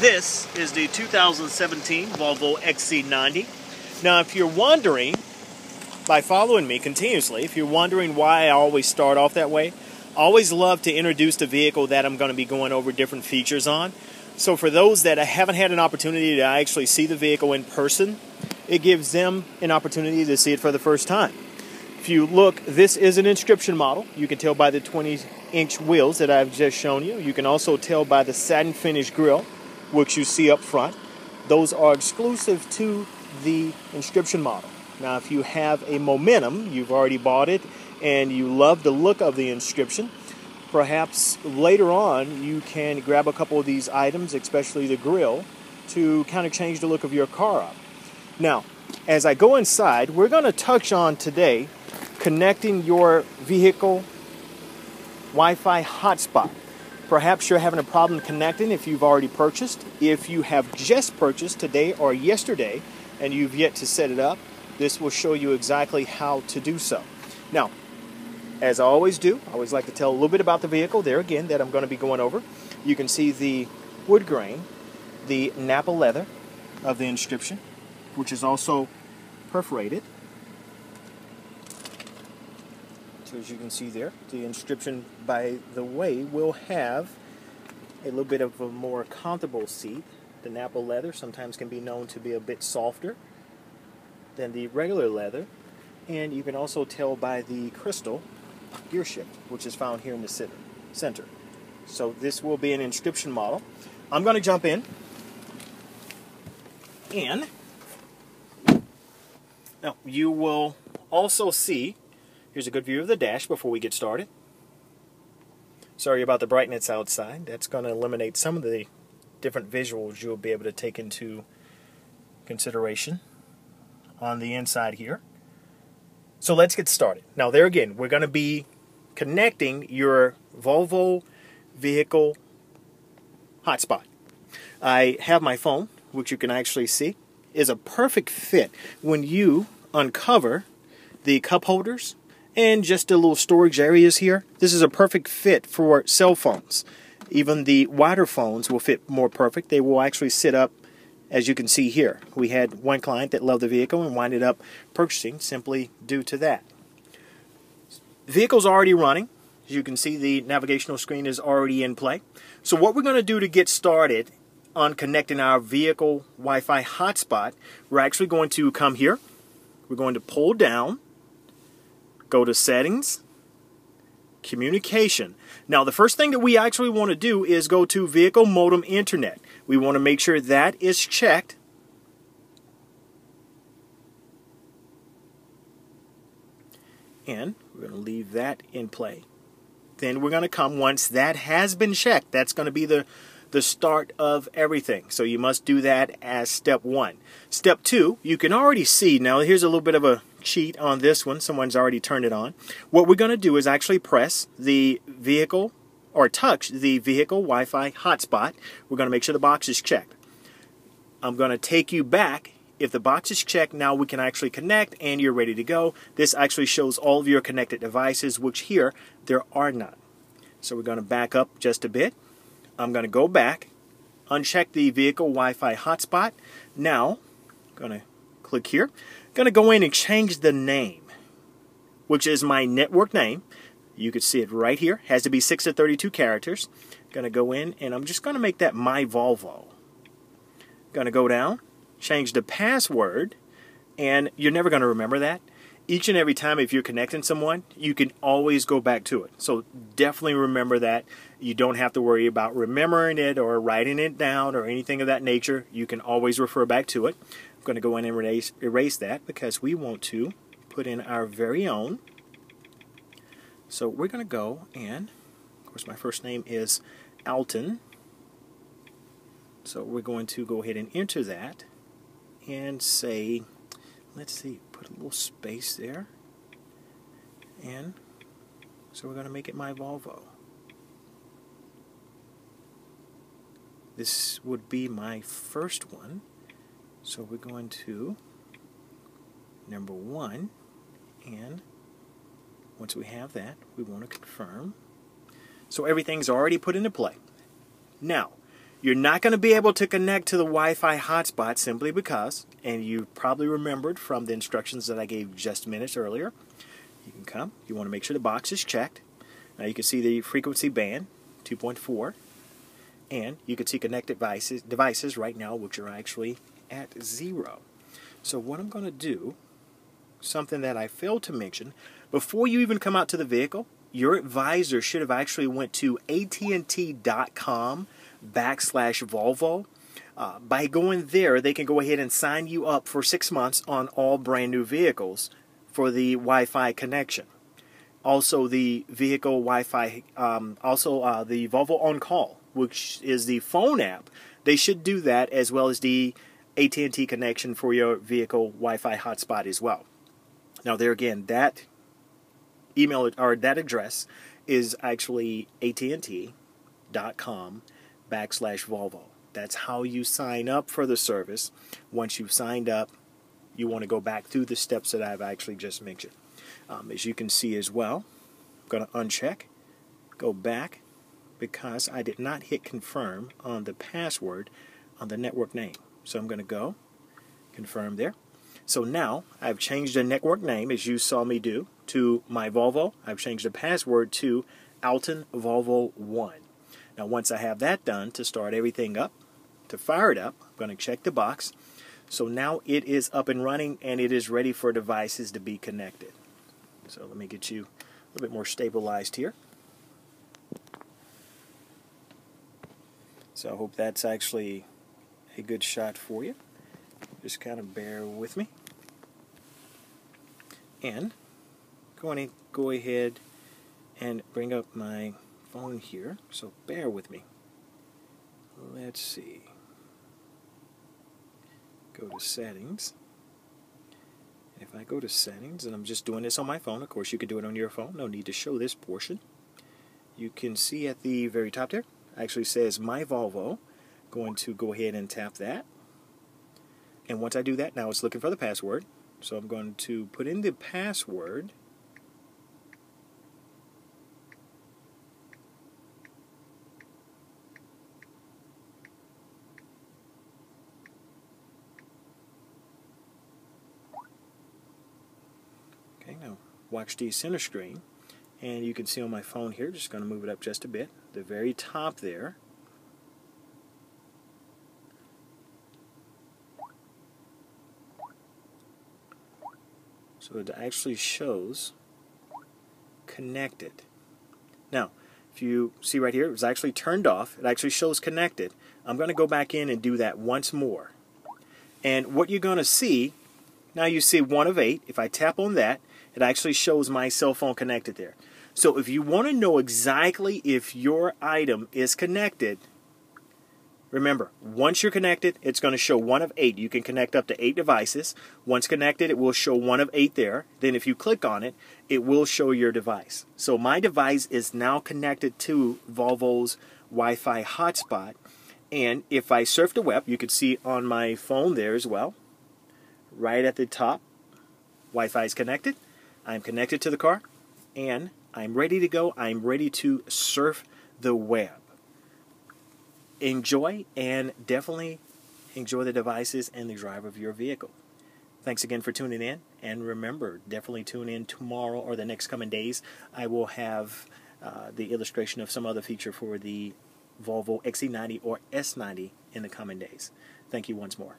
This is the 2017 Volvo XC90. Now, if you're wondering, by following me continuously, if you're wondering why I always start off that way, I always love to introduce the vehicle that I'm going to be going over different features on. So for those that haven't had an opportunity to actually see the vehicle in person, it gives them an opportunity to see it for the first time. If you look, this is an inscription model. You can tell by the 20 inch wheels that I've just shown you. You can also tell by the satin finish grille which you see up front. Those are exclusive to the inscription model. Now, if you have a Momentum, you've already bought it, and you love the look of the inscription, perhaps later on you can grab a couple of these items, especially the grill, to kind of change the look of your car up. Now, as I go inside, we're going to touch on today connecting your vehicle Wi Fi hotspot. Perhaps you're having a problem connecting if you've already purchased. If you have just purchased today or yesterday and you've yet to set it up, this will show you exactly how to do so. Now, as I always do, I always like to tell a little bit about the vehicle there again that I'm going to be going over. You can see the wood grain, the Nappa leather of the inscription, which is also perforated. As you can see there, the inscription, by the way, will have a little bit of a more comfortable seat. The Nappa leather sometimes can be known to be a bit softer than the regular leather, and you can also tell by the crystal gear shift, which is found here in the center. So this will be an inscription model. I'm going to jump in, and now you will also see Here's a good view of the dash before we get started. Sorry about the brightness outside. That's going to eliminate some of the different visuals you'll be able to take into consideration on the inside here. So let's get started. Now there again, we're going to be connecting your Volvo vehicle hotspot. I have my phone, which you can actually see, is a perfect fit when you uncover the cup holders and just a little storage areas here. This is a perfect fit for cell phones. Even the wider phones will fit more perfect. They will actually sit up as you can see here. We had one client that loved the vehicle and winded up purchasing simply due to that. The vehicle's already running. As you can see, the navigational screen is already in play. So what we're going to do to get started on connecting our vehicle Wi-Fi hotspot, we're actually going to come here. We're going to pull down Go to Settings, Communication. Now, the first thing that we actually want to do is go to Vehicle Modem Internet. We want to make sure that is checked. And we're going to leave that in play. Then we're going to come once that has been checked. That's going to be the the start of everything. So you must do that as step one. Step two, you can already see, now here's a little bit of a cheat on this one. Someone's already turned it on. What we're going to do is actually press the vehicle or touch the vehicle Wi-Fi hotspot. We're going to make sure the box is checked. I'm going to take you back. If the box is checked, now we can actually connect and you're ready to go. This actually shows all of your connected devices, which here there are none. So we're going to back up just a bit. I'm going to go back, uncheck the vehicle Wi-Fi hotspot. Now, I'm going to click here going to go in and change the name, which is my network name. You can see it right here. Has to be 6 to 32 characters. Going to go in and I'm just going to make that my Volvo. Going to go down, change the password, and you're never going to remember that. Each and every time if you're connecting someone, you can always go back to it. So definitely remember that. You don't have to worry about remembering it or writing it down or anything of that nature. You can always refer back to it I'm going to go in and erase, erase that because we want to put in our very own. So we're going to go and, of course, my first name is Alton. So we're going to go ahead and enter that and say, let's see, put a little space there. And so we're going to make it my Volvo. This would be my first one. So we're going to number one, and once we have that, we want to confirm. So everything's already put into play. Now, You're not going to be able to connect to the Wi-Fi hotspot simply because, and you probably remembered from the instructions that I gave just minutes earlier, you can come, you want to make sure the box is checked. Now you can see the frequency band, 2.4, and you can see connected devices, devices right now which are actually at zero. So what I'm going to do, something that I failed to mention, before you even come out to the vehicle, your advisor should have actually went to att.com backslash Volvo. Uh, by going there, they can go ahead and sign you up for six months on all brand new vehicles for the Wi-Fi connection. Also, the vehicle Wi-Fi, um, also uh, the Volvo On Call, which is the phone app. They should do that as well as the AT&T connection for your vehicle Wi-Fi hotspot as well. Now, there again, that email or that address is actually att.com backslash Volvo. That's how you sign up for the service. Once you've signed up, you want to go back through the steps that I've actually just mentioned. Um, as you can see as well, I'm going to uncheck, go back, because I did not hit confirm on the password on the network name. So I'm going to go, confirm there. So now I've changed the network name, as you saw me do, to my Volvo. I've changed the password to Alton Volvo 1. Now once I have that done, to start everything up, to fire it up, I'm going to check the box. So now it is up and running and it is ready for devices to be connected. So let me get you a little bit more stabilized here. So I hope that's actually a good shot for you. Just kind of bear with me. And going to go ahead and bring up my phone here, so bear with me. Let's see. Go to settings. If I go to settings, and I'm just doing this on my phone, of course you could do it on your phone, no need to show this portion. You can see at the very top there, actually says My Volvo. Going to go ahead and tap that. And once I do that, now it's looking for the password. So I'm going to put in the password. Okay, now watch the center screen. And you can see on my phone here, just going to move it up just a bit, the very top there. So it actually shows connected. Now, if you see right here, it was actually turned off. It actually shows connected. I'm going to go back in and do that once more. And what you're going to see, now you see one of eight. If I tap on that, it actually shows my cell phone connected there. So if you want to know exactly if your item is connected, Remember, once you're connected, it's going to show one of eight. You can connect up to eight devices. Once connected, it will show one of eight there. Then if you click on it, it will show your device. So my device is now connected to Volvo's Wi-Fi hotspot. And if I surf the web, you can see on my phone there as well. Right at the top, Wi-Fi is connected. I'm connected to the car. And I'm ready to go. I'm ready to surf the web enjoy and definitely enjoy the devices and the drive of your vehicle. Thanks again for tuning in. And remember, definitely tune in tomorrow or the next coming days. I will have uh, the illustration of some other feature for the Volvo XC90 or S90 in the coming days. Thank you once more.